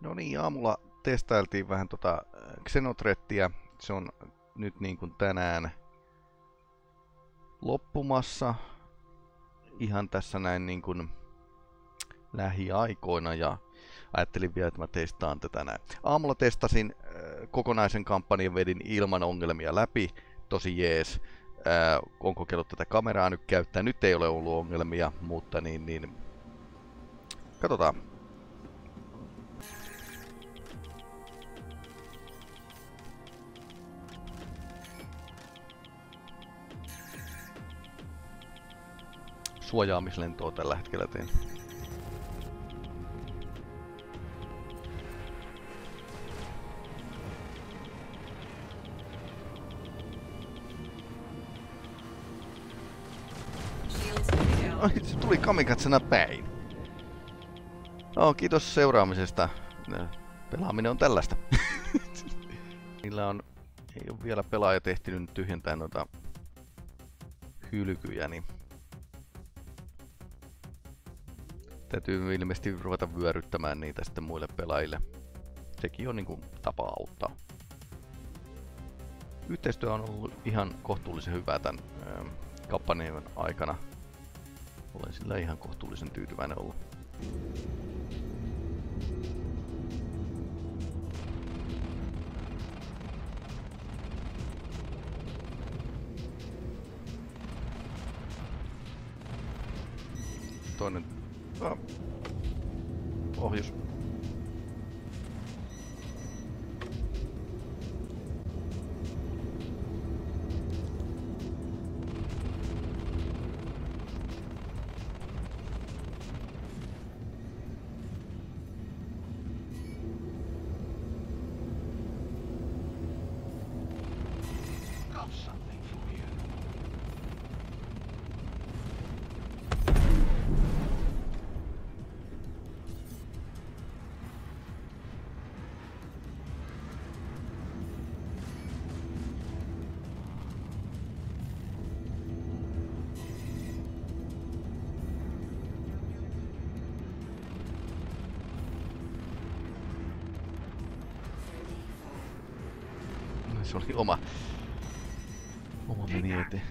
No niin, aamulla testailtiin vähän tota Xenotrettiä. Se on nyt niin kuin tänään loppumassa ihan tässä näin niin kuin lähiaikoina ja ajattelin vielä, että mä testaan tätä näin. Aamulla testasin äh, kokonaisen kampanjan, vedin ilman ongelmia läpi, tosi jees. Äh, on kokeillut tätä kameraa nyt käyttää, nyt ei ole ollut ongelmia, mutta niin, niin katsotaan. Suojaamislentoa tällä hetkellä teen. Ai, se tuli kamikatsena päin. No, kiitos seuraamisesta. Pelaaminen on tällaista. Niillä on, ei ole vielä pelaaja tehtynyt tyhjentää noita hylkyjä, niin täytyy ilmeisesti ruveta vyöryttämään niitä sitten muille pelaajille. Sekin on niinku tapa auttaa. Yhteistyö on ollut ihan kohtuullisen hyvää tämän kampanjan aikana. Olen sillä ihan kohtuullisen tyytyväinen ollut. Toinen. Oh, Dios. Se oli oma, oma meni eteen.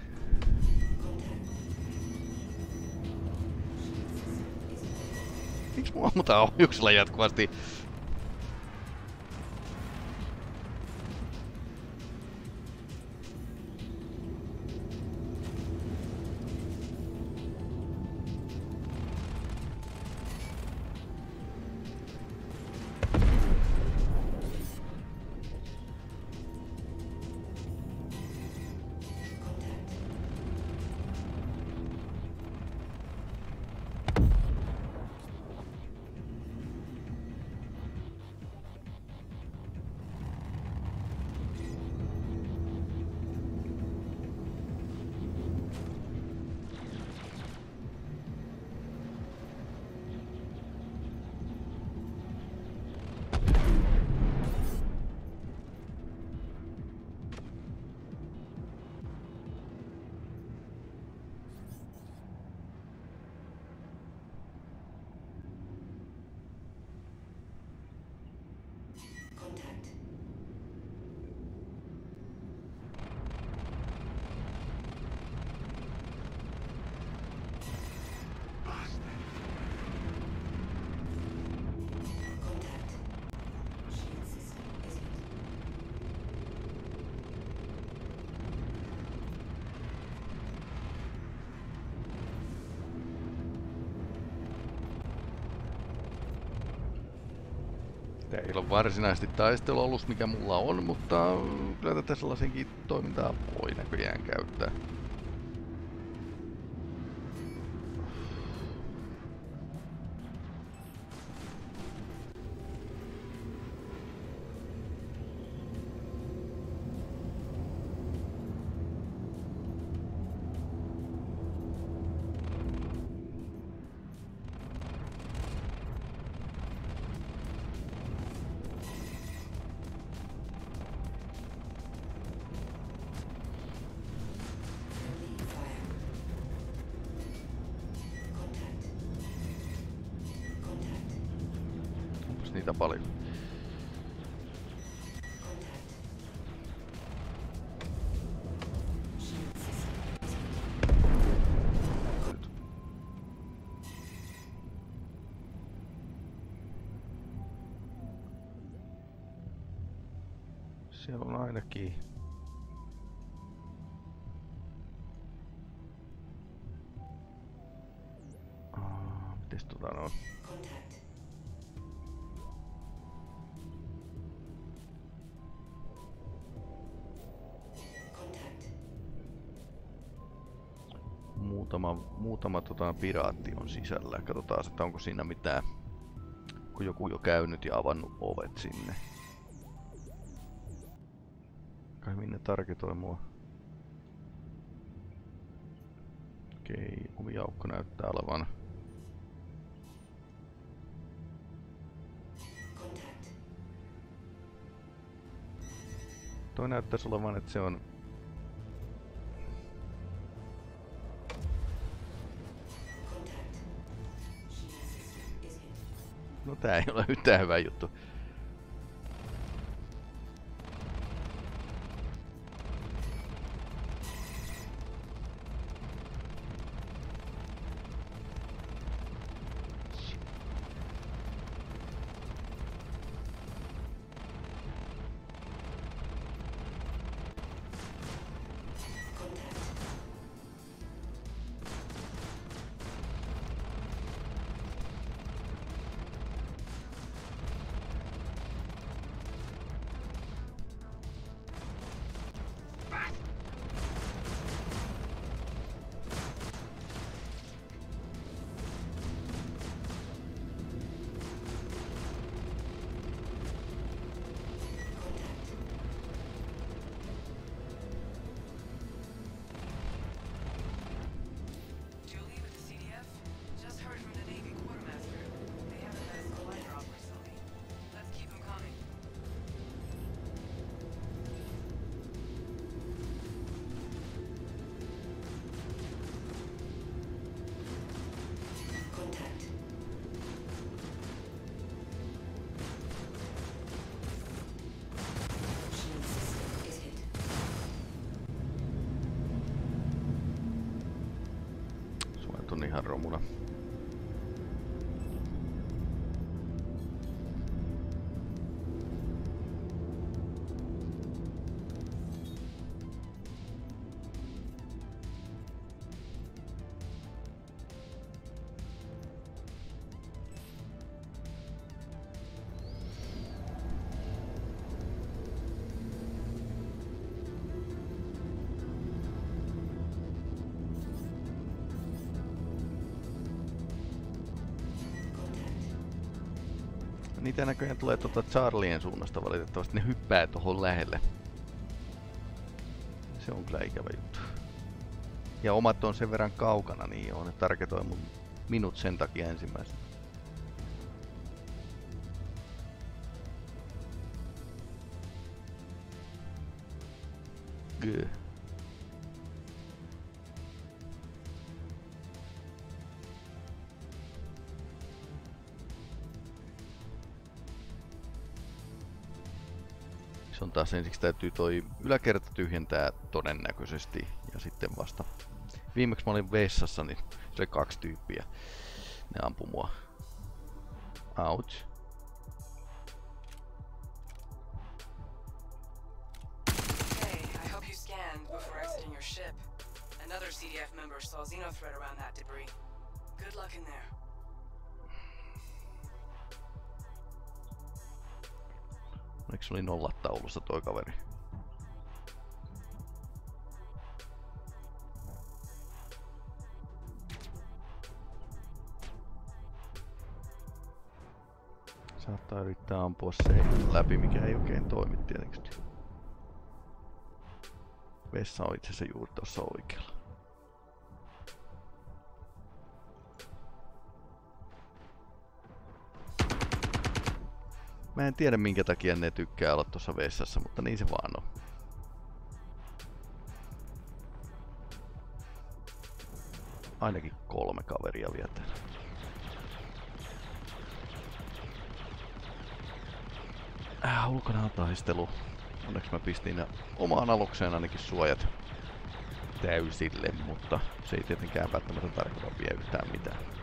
Miksi mua ammutaan ohjuksella jatkuvasti? Tää ei ole varsinaisesti taistelualus, mikä mulla on, mutta kyllä tätä sellaisenkin toimintaa voi näköjään käyttää. Muutama, tota, piraatti on sisällä. Katsotaan, että onko siinä mitään. Kun joku jo käynyt ja avannut ovet sinne. Kai minne targetoi mua. Okei, omiaukko näyttää olevan. Toi näyttäisi olevan, että se on No tää ei ole yhtään hyvä juttu. Niitä näköjään tulee tuota Charlien suunnasta valitettavasti. Ne hyppää tuohon lähelle. Se on kyllä ikävä juttu. Ja omat on sen verran kaukana, niin joo, ne targetoi mun minut sen takia ensimmäisenä. Taas ensiksi täytyy toi yläkerta tyhjentää todennäköisesti ja sitten vasta. Viimeksi mä olin vessassa, niin se oli kaksi tyyppiä. Ne ampu mua. Ouch. Onneksi oli nollataulussa toi kaveri. Saattaa yrittää ampua se läpi, mikä ei oikein toimi tietenkin. Vessa on itse asiassa juuri tuossa oikealla. Mä en tiedä minkä takia ne tykkää olla tuossa vessassa, mutta niin se vaan on. Ainakin kolme kaveria vielä täällä. Äh, ulkona taistelu. Onneksi mä pistin omaan alukseen ainakin suojat täysille, mutta se ei tietenkään välttämättä tarkoita vielä yhtään mitään.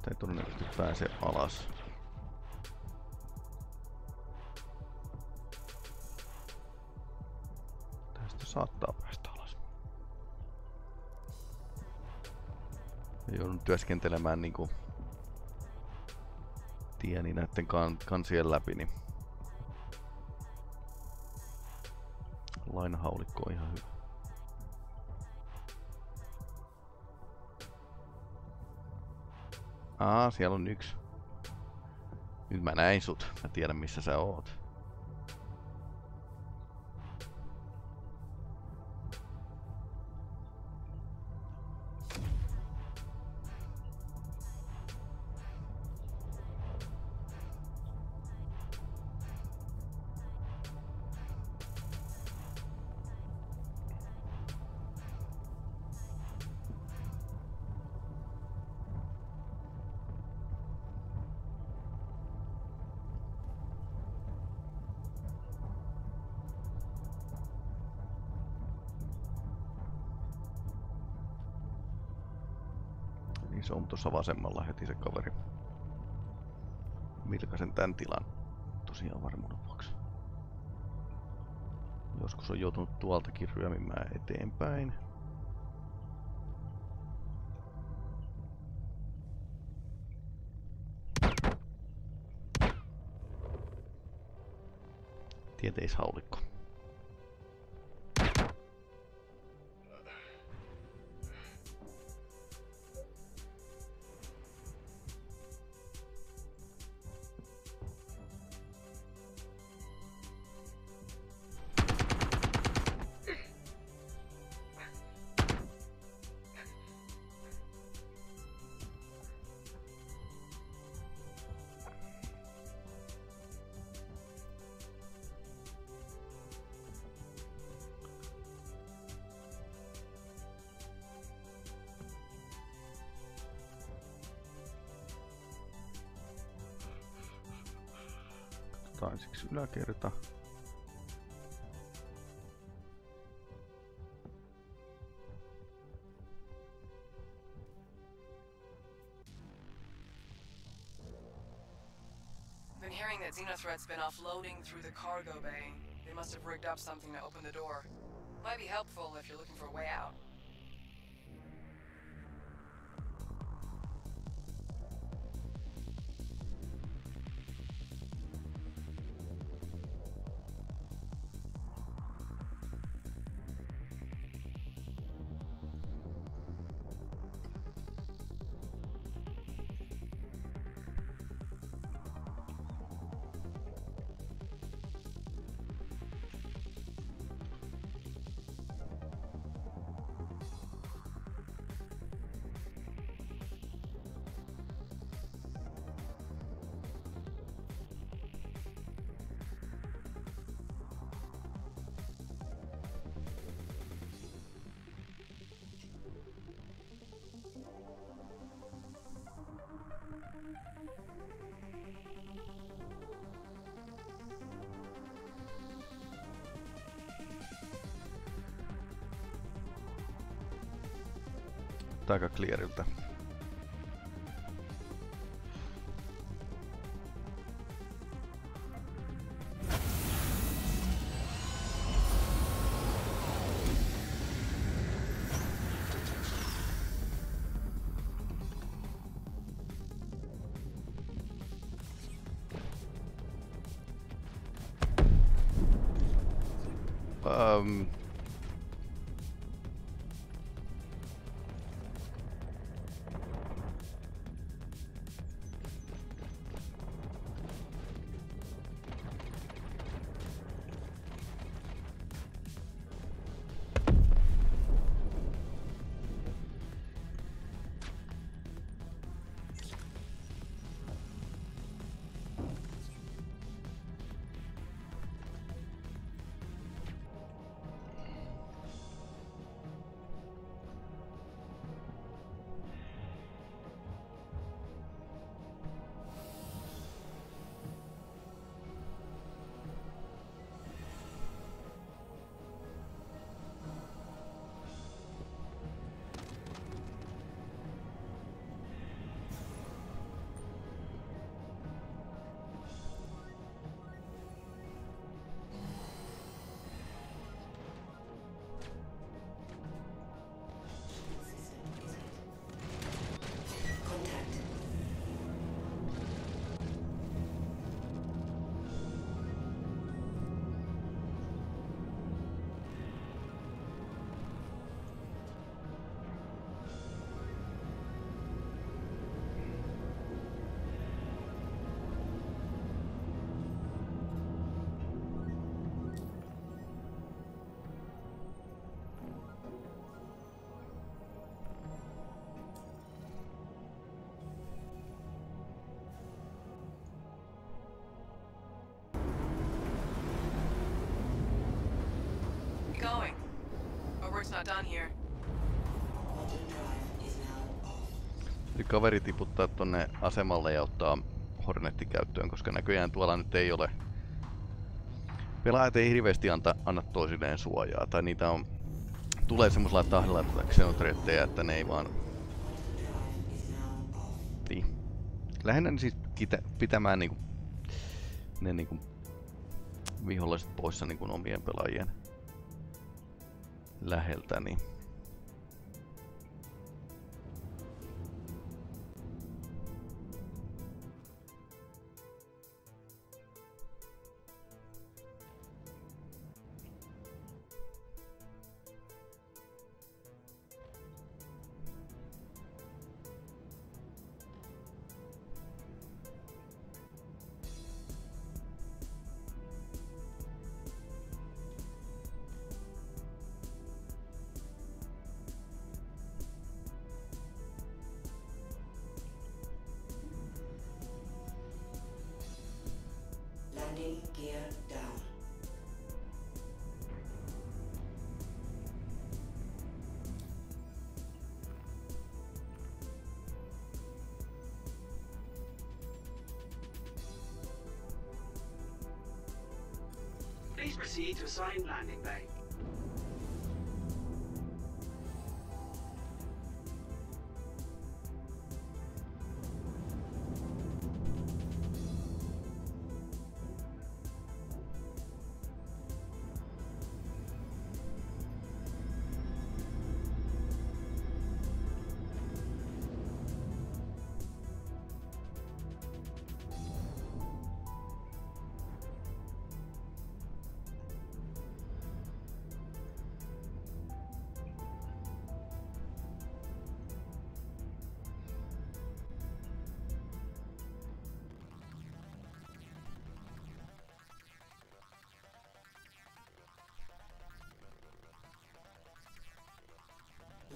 Tästä ei todennäköisesti pääse alas. Tästä saattaa päästä alas. Joudun työskentelemään niinku tieni näiden kan kansien läpi, niin lainahaulikko on ihan hyvä. Aa, siellä on yksi. Nyt mä näin sut. Mä tiedän missä sä oot. Tuossa vasemmalla heti se kaveri. Vilkasen tän tilan tosiaan varmuuden vuoksi. Joskus on joutunut tuoltakin ryömimään eteenpäin. Tieteishaulikko. Yläkerta. Been hearing that Xenothreat's been offloading through the cargo bay. They must have rigged up something to open the door. Might be helpful if you're looking for a way out. Näyttää aika cleariltä. Not done here. Kaveri tiputtaa tonne asemalle ja ottaa Hornetti käyttöön, koska näköjään tuolla nyt ei ole... Pelaajat ei hirveästi anta, anna toisilleen suojaa, tai niitä on... Tulee semmosella tahdilla tätä xenotrettejä, että ne ei vaan... Niin. Lähinnä siis kitä, pitämään niinku... Ne niinku... Viholliset poissa niinku omien pelaajien läheltä, niin...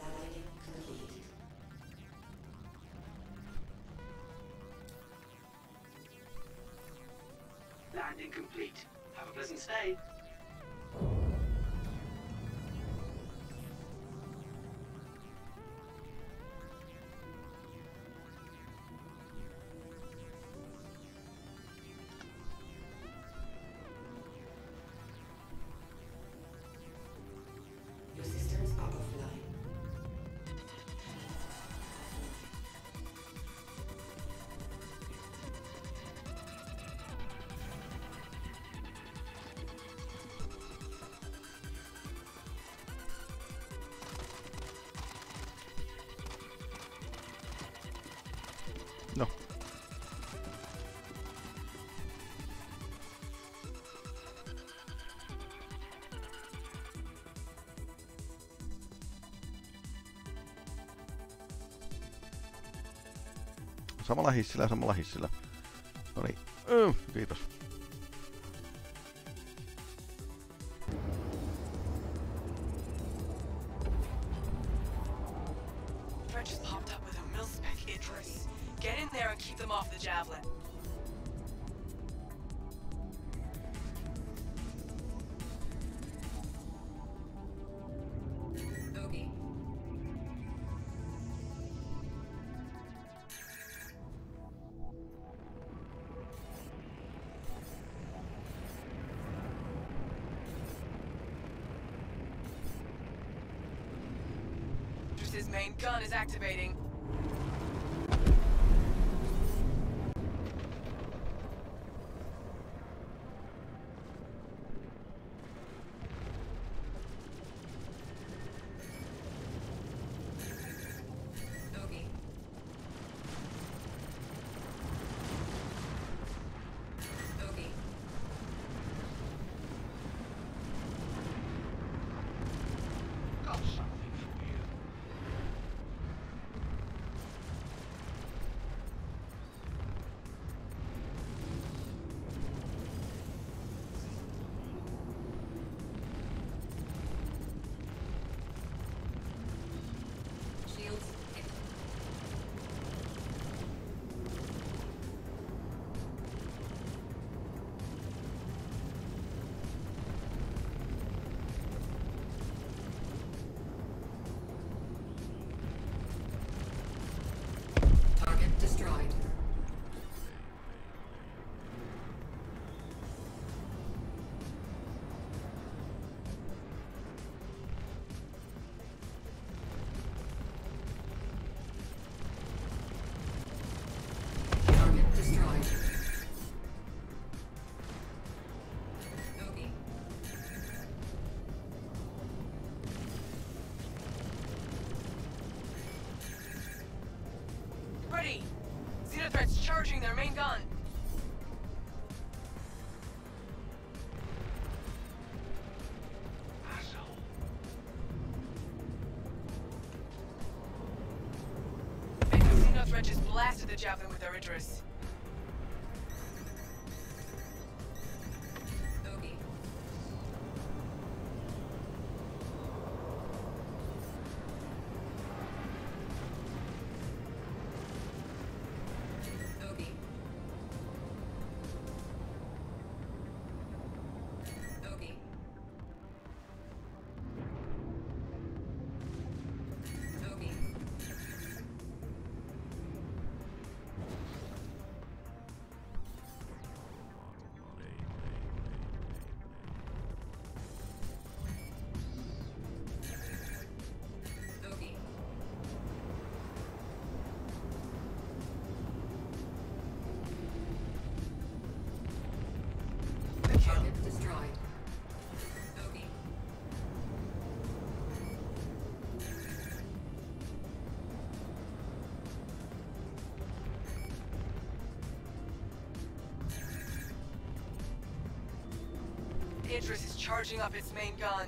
Landing complete. Landing complete. Have a pleasant stay. Samalla hissillä samalla hissillä. No niin. Mm, kiitos. Idris's main gun is activating. Charging their main gun. Xenothreat just blasted the javelin with their Idris. Charging up its main gun.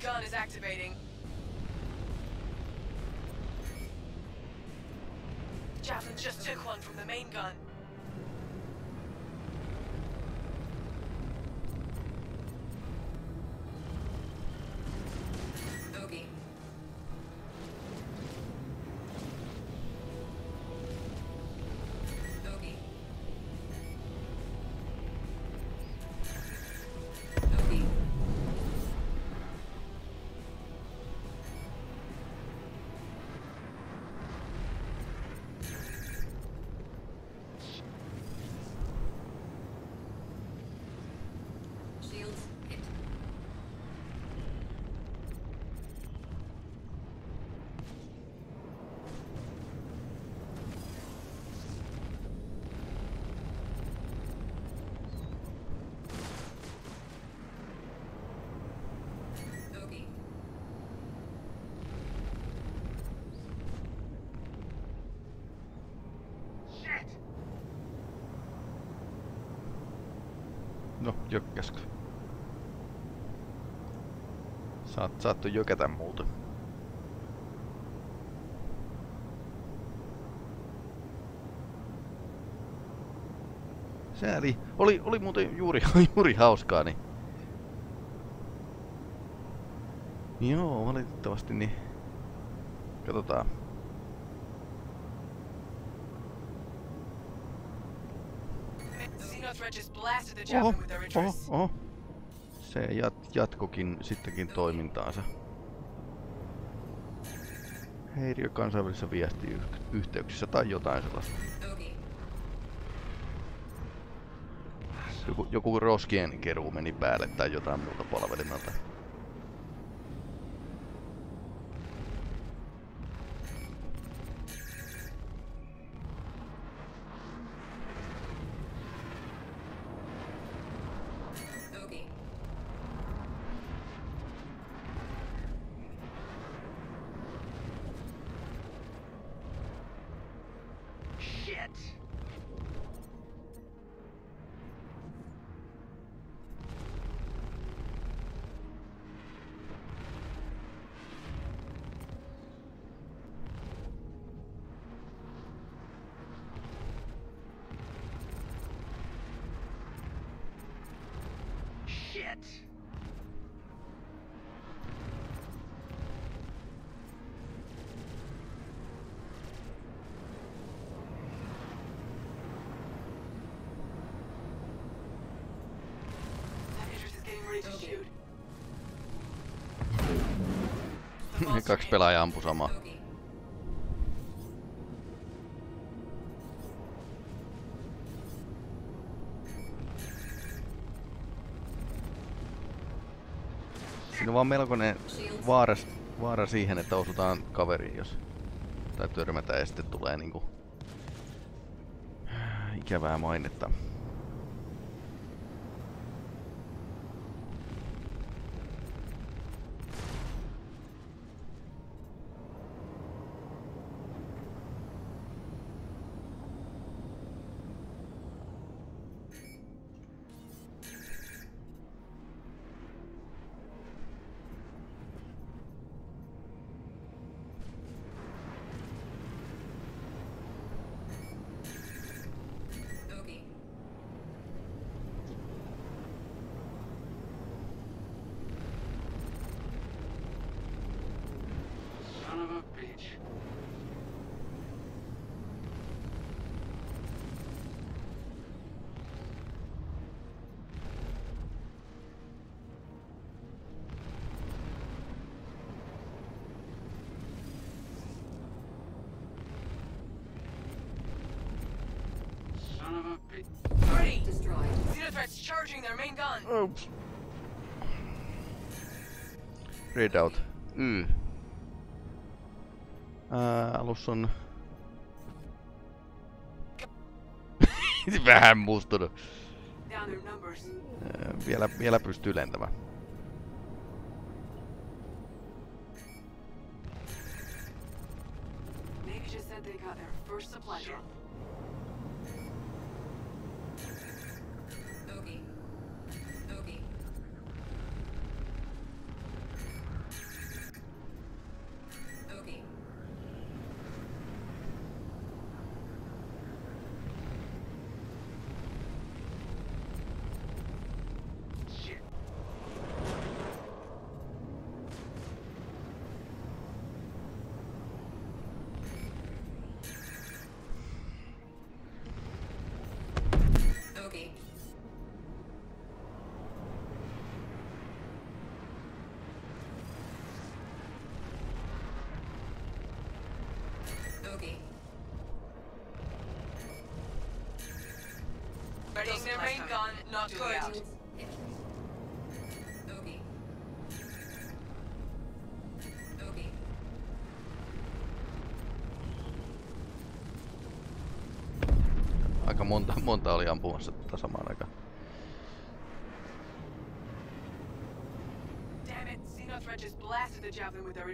Gun is activating. Javelin just took one from the main gun. No, jökkäskö? Saat, saattu jökätä multa. Sääli. Oli, oli muuten juuri, juuri hauskaa, niin... Joo, valitettavasti niin... Katsotaan. Xenothreat just blasted the Oho, oho, oho. Se jat, jatkokin sittenkin toimintaansa. Häiriö kansainvälisissä viestiyhteyksissä tai jotain sellaista. Joku, joku roskien keruu meni päälle tai jotain muuta palvelimelta. Kaksi pelaajaa ampui samaa. Siinä on vaan melkoinen vaara, vaara siihen, että osutaan kaveriin, jos... Tai törmätä ja sitten tulee niinku... Ikävää mainetta. Bogey. Son of a bitch. Son of a bitch. Marty! Destroyed. Xenothreat's charging their main gun. Oops. Readout. Y. Ää, alus on... Vähän mustunut. Ää, vielä, vielä pystyy lentämään. Navy just said they got their first supply drop. Readying gun, not Bogey good. out. Bogey. Bogey. Aika monta, monta oli ampumassa tätä samaan aikaan. Damn it, Xenothreat just blasted the javelin with their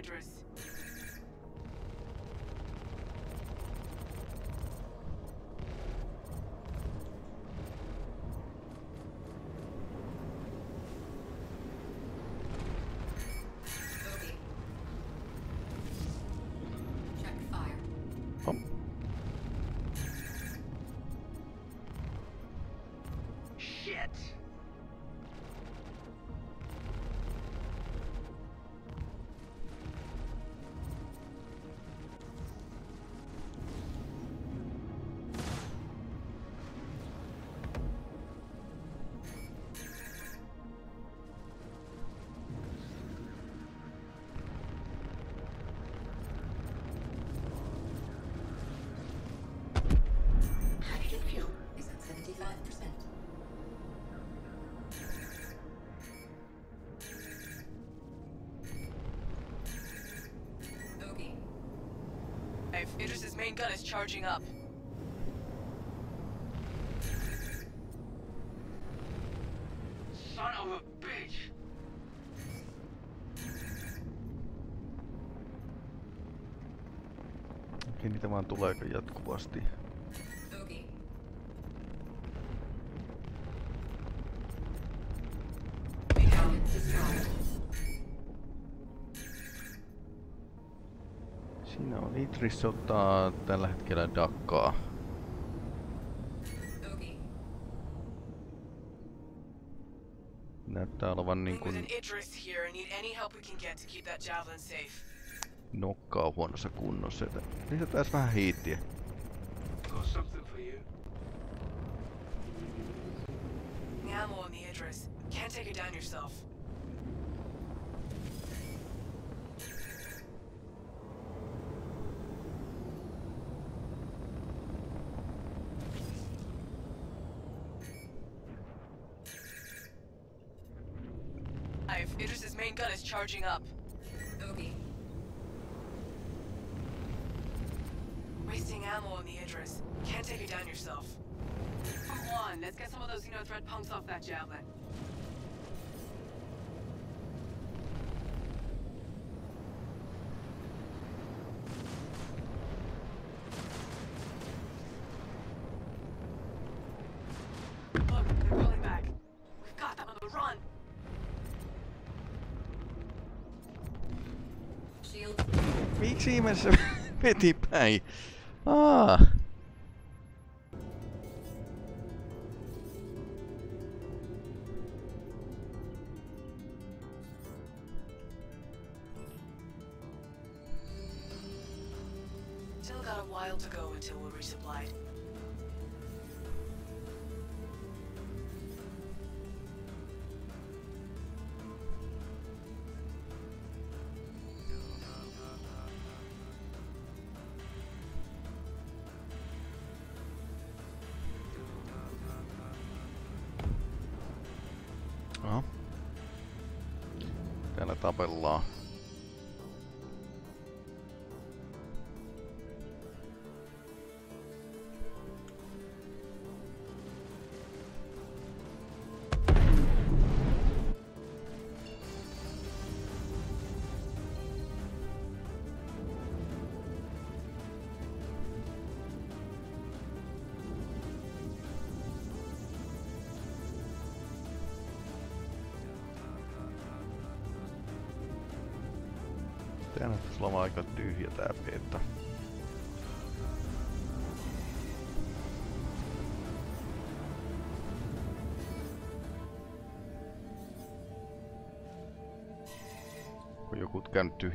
Okei, niitä vaan tuleeko jatkuvasti. Siinä on Idris ottaa tällä hetkellä Dakkaa. Näyttää olevan niin nokka on huonossa kunnossa. Että lisätään vähän hiittiä. Ammo on the Idris. Can't take it down yourself. I've Idris's main gun is charging up. take it down yourself. Come on, let's get some of those you know, threat punks off that javelin. Miksi ihmeessä veti päin? Ah. Täällä tapellaan.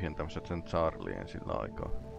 Tyhjentämässä sen Charlien sillä aikaa.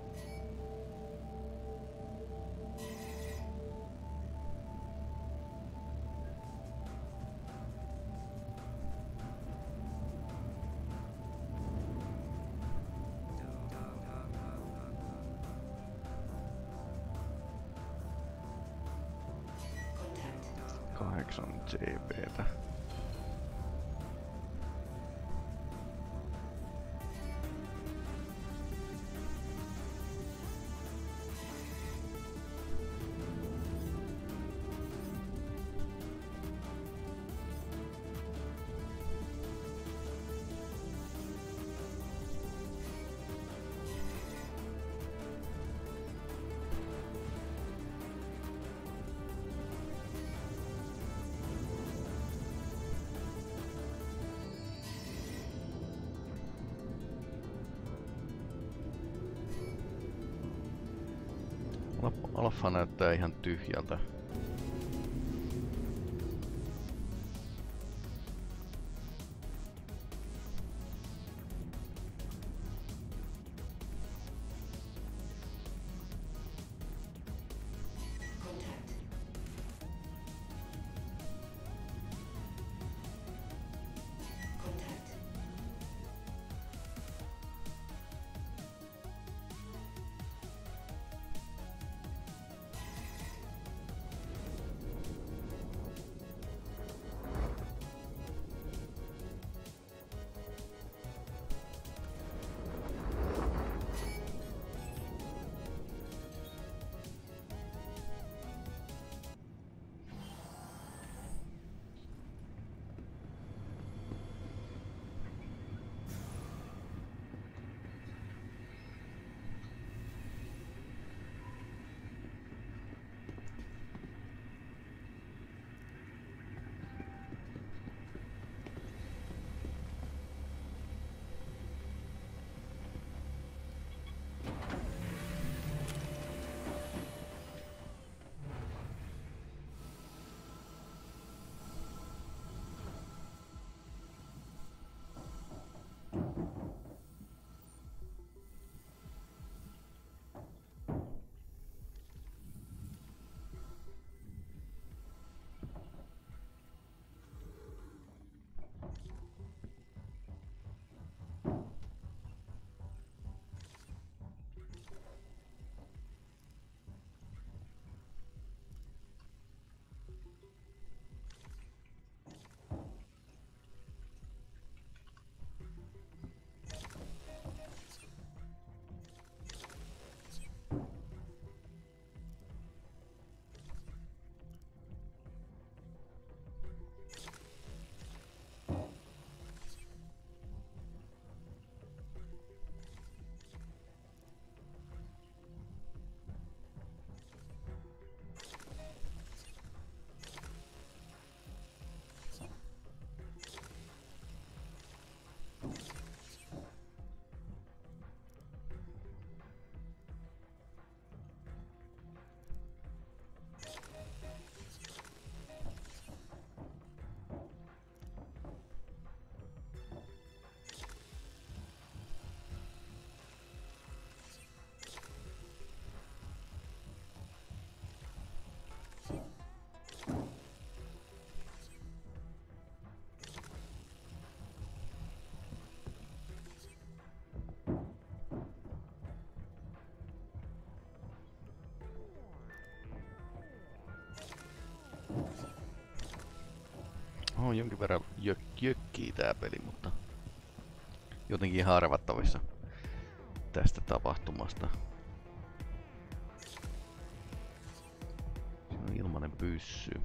Alfa- näyttää ihan tyhjältä. On jonkin verran jök, jökkii tää peli, mutta jotenkin harvattavissa tästä tapahtumasta. On ilmanen pyssy.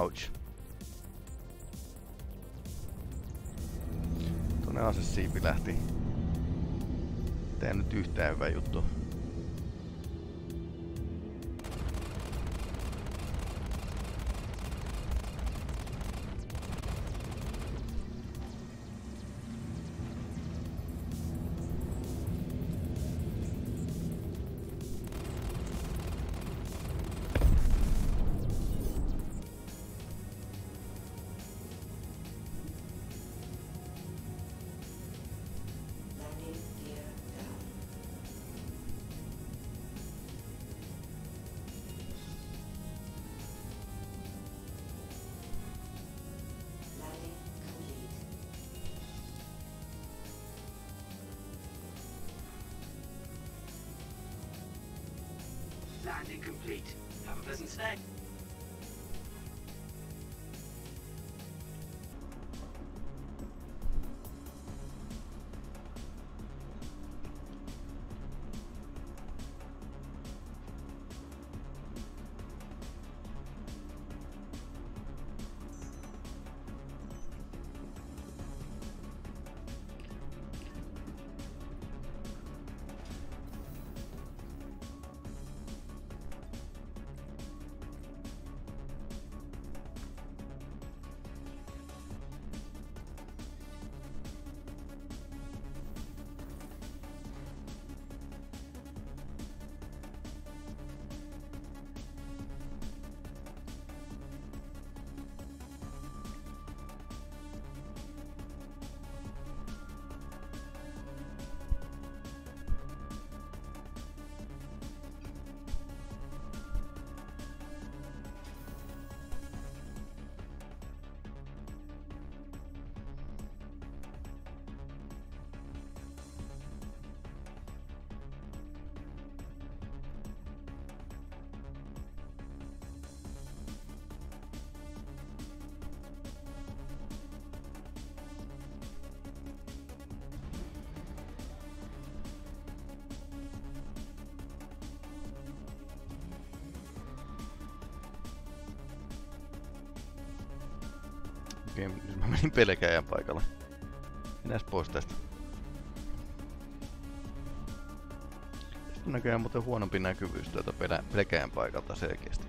Ouch. Tuonne asesiipi lähti. Tää nyt yhtään hyvä juttu. doesn't stay. Okei, nyt mä menin pelkäjän paikalle. Mennään pois tästä. On näköjään muuten huonompi näkyvyys pelä, pelkäjän paikalta selkeästi.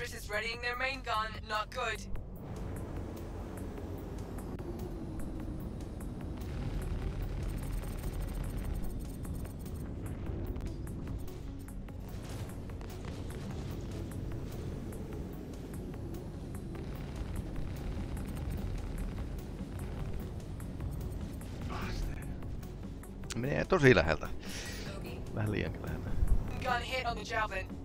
Huntress is readying their main gun. Not good. Menee tosi läheltä. Vähän liiankin lähellä. Gun hit on the javelin.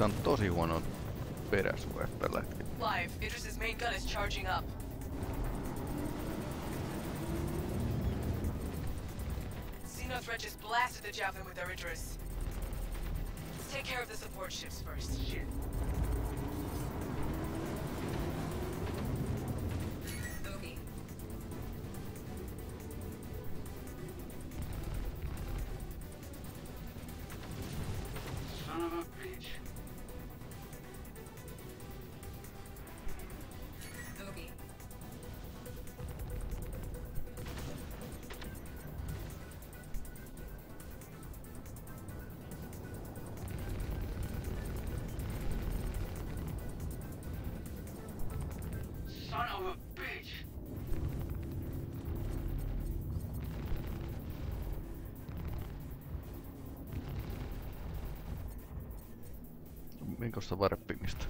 Idrixissä on tosi huono peräsuoja tällä hetkellä. Live. Idris's main gun is charging up. Xenothreat just blasted the Javelin with their Idris. Take care of the support ships first. Shit. Son of a bitch. Minkosta varppimista?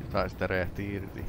Jotain sitä räjähti irti.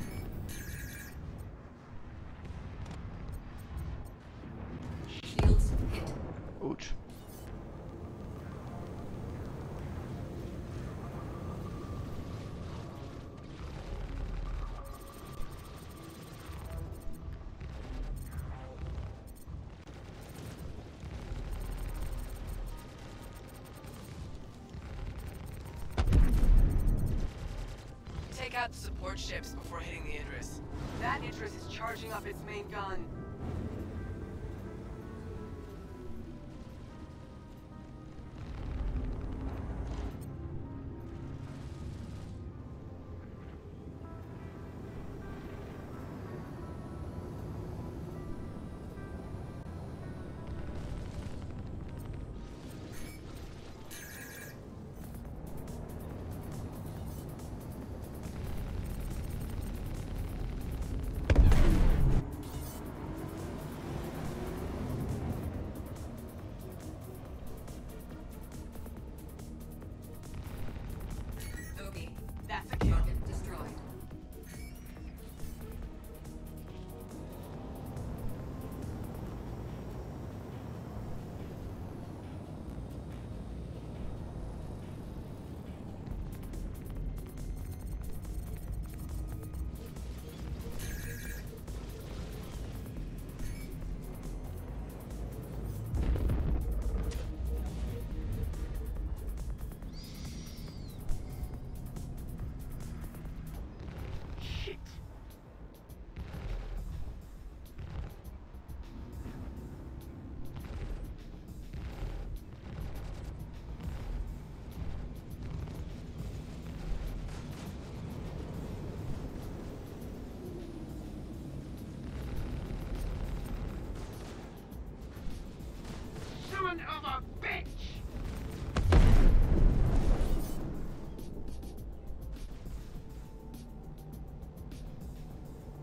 Son of a bitch!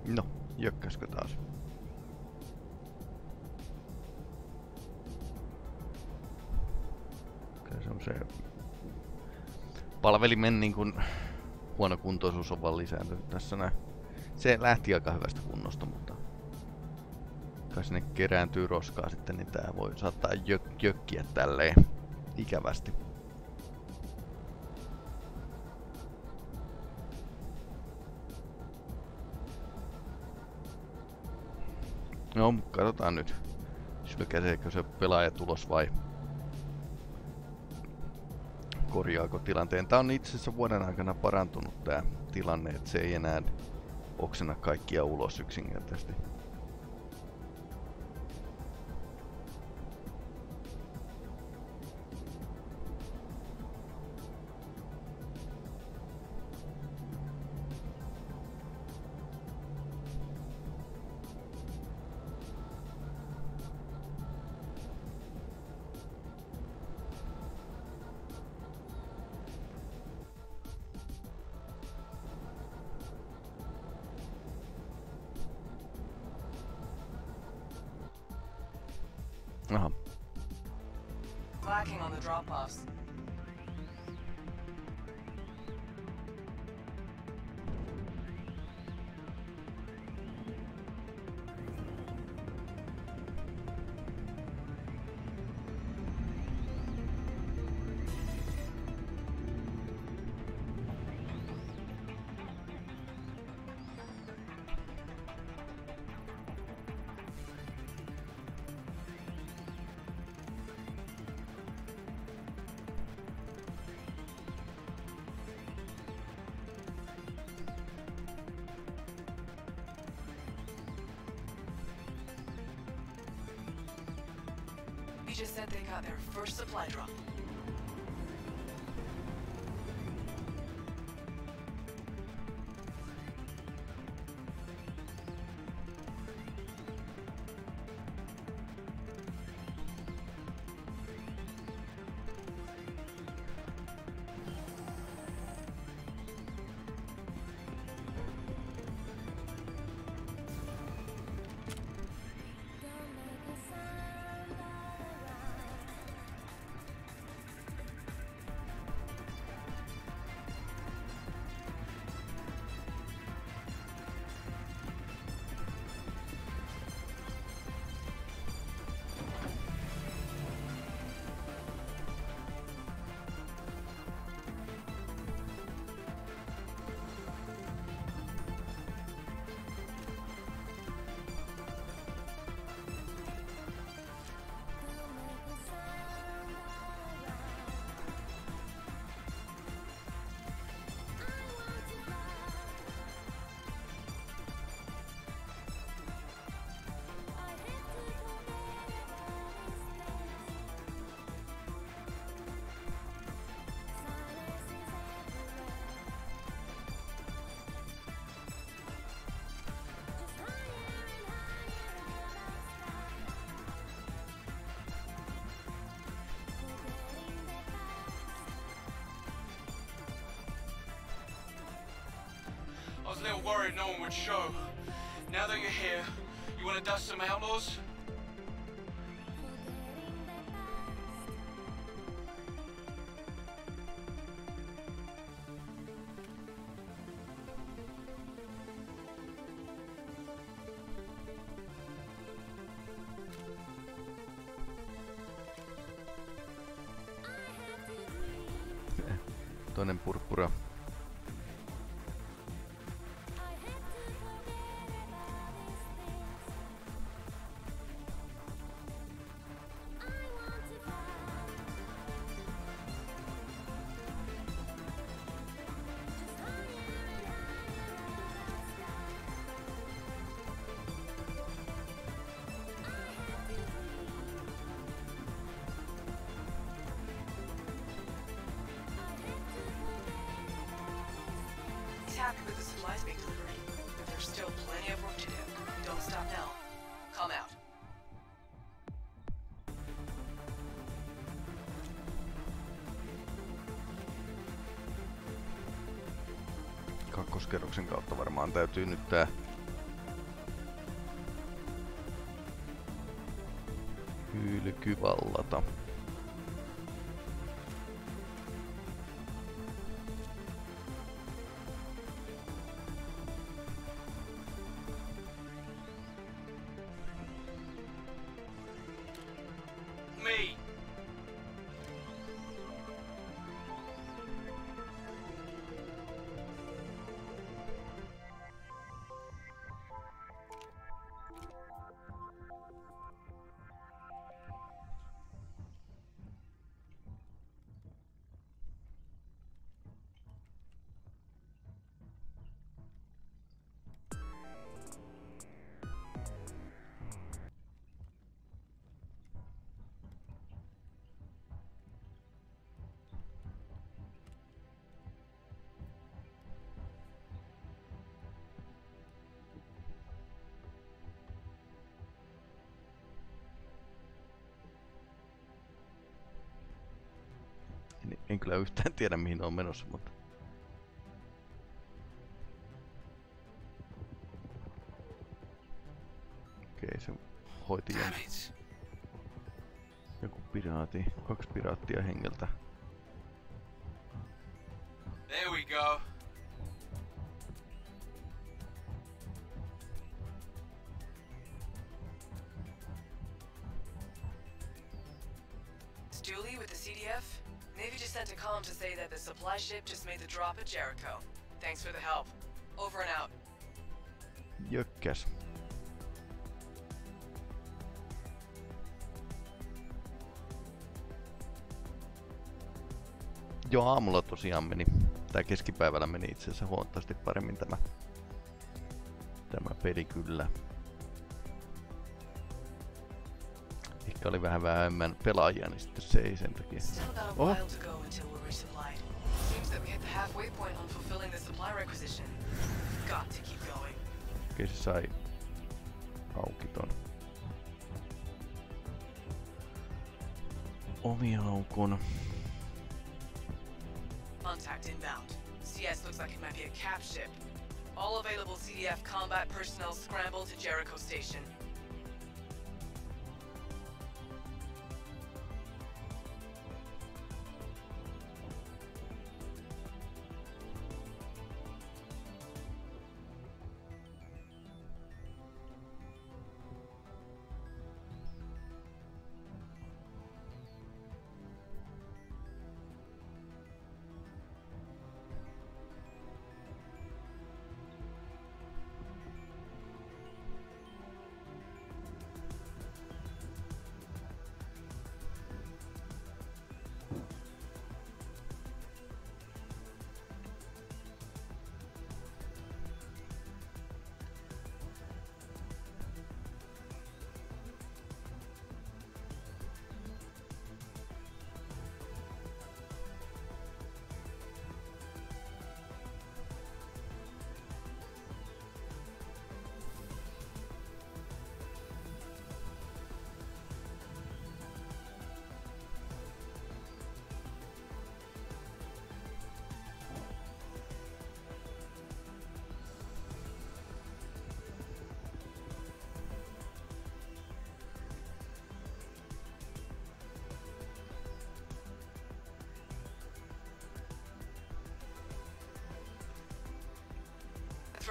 No, jökkäskö taas? Palvelimen niin kun huonokuntoisuus on vaan lisääntynyt tässä näin. Se lähti aika hyvästä. Kai sinne kerääntyy roskaa sitten, niin tää voi saattaa jök, jökkiä tälleen ikävästi. No, katsotaan nyt. Sylkäseekö se pelaajatulos vai korjaako tilanteen. Tää on itse asiassa vuoden aikana parantunut tää tilanne, että se ei enää oksenna kaikkia ulos yksinkertaisesti. Aha. Lacking on the drop-offs. First supply drop. Was a little worried no one would show. Now that you're here, you want to dust some outlaws? Kakkoskerroksen kautta varmaan täytyy nyt tää hylky vallata. En kyllä yhtään tiedä mihin ne on menossa, mutta... Okei, se hoiti joku piraati, kaksi piraattia hengeltä. Ship just made the drop at Jericho. Thanks for the help. Over and out. Jökkäs. Joo, aamulla tosiaan meni, tai keskipäivällä meni itse asiassa huomattavasti paremmin tämä, tämä peli kyllä. Ehkä oli vähän vähemmän pelaajia, niin sitten se ei sen takia. Still hit the halfway point on fulfilling the supply requisition. Got to keep going. Se sai auki ton omiaukon. Contact inbound. CS looks like it might be a cap ship. All available CDF combat personnel scramble to Jericho Station.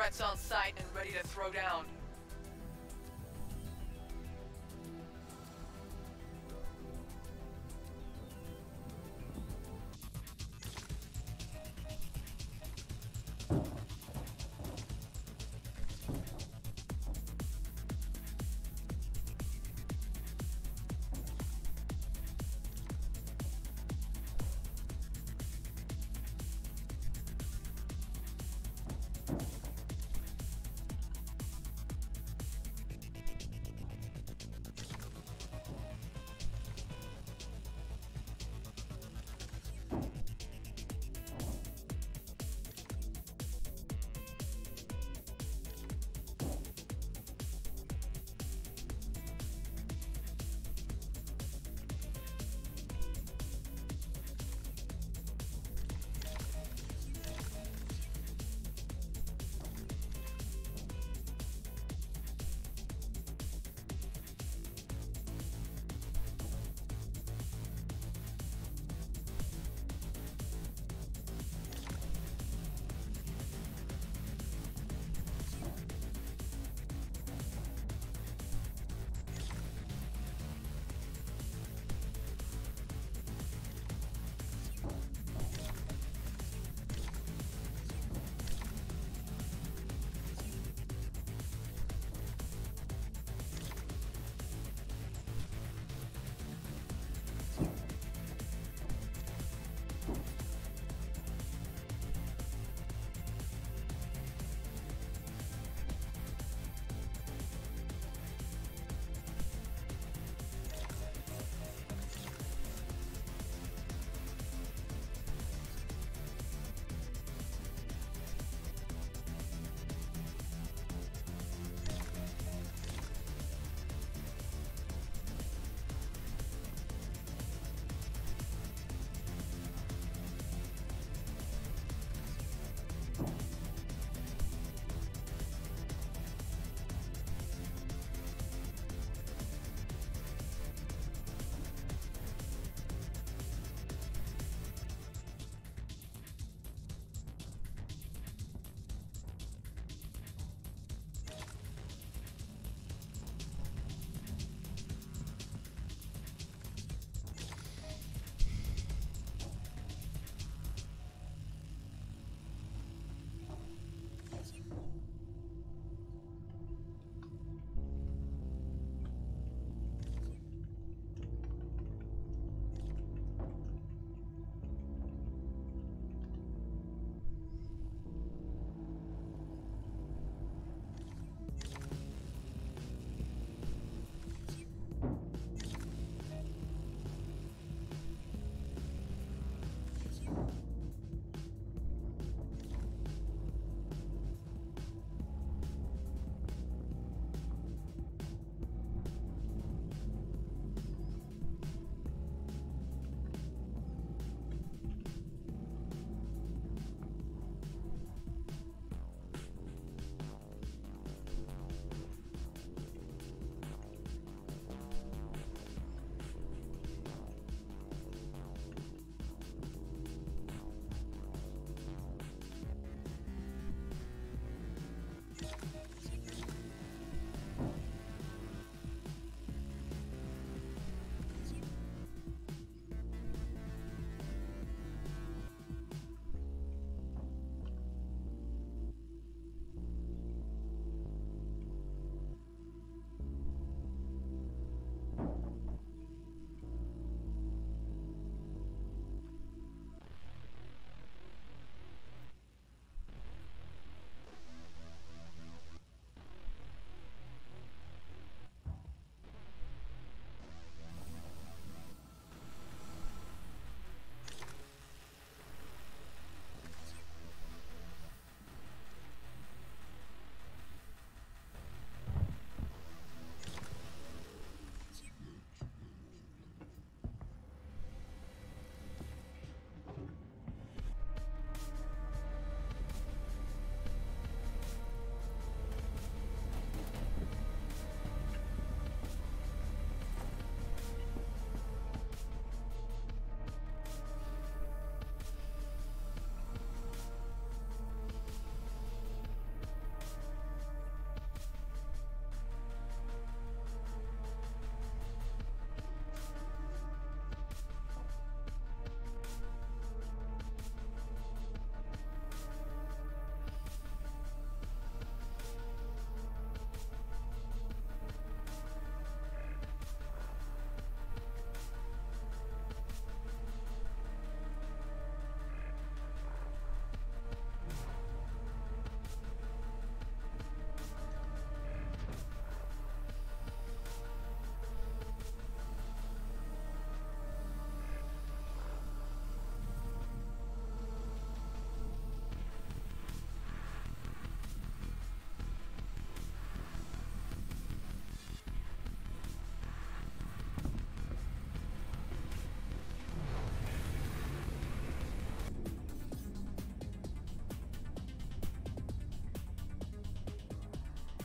Threats on site and ready to throw down.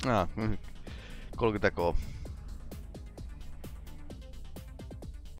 Ah, hum. kolkutakoon.